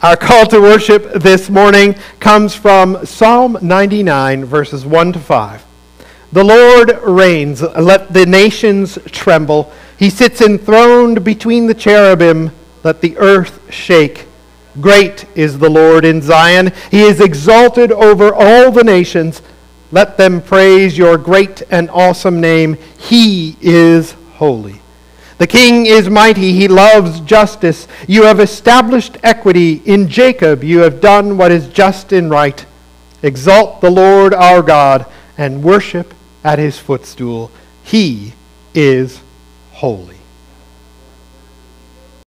Our call to worship this morning comes from Psalm 99, verses 1 to 5. The Lord reigns, let the nations tremble. He sits enthroned between the cherubim, let the earth shake. Great is the Lord in Zion. He is exalted over all the nations. Let them praise your great and awesome name. He is holy. The king is mighty. He loves justice. You have established equity. In Jacob you have done what is just and right. Exalt the Lord our God and worship at his footstool. He is holy.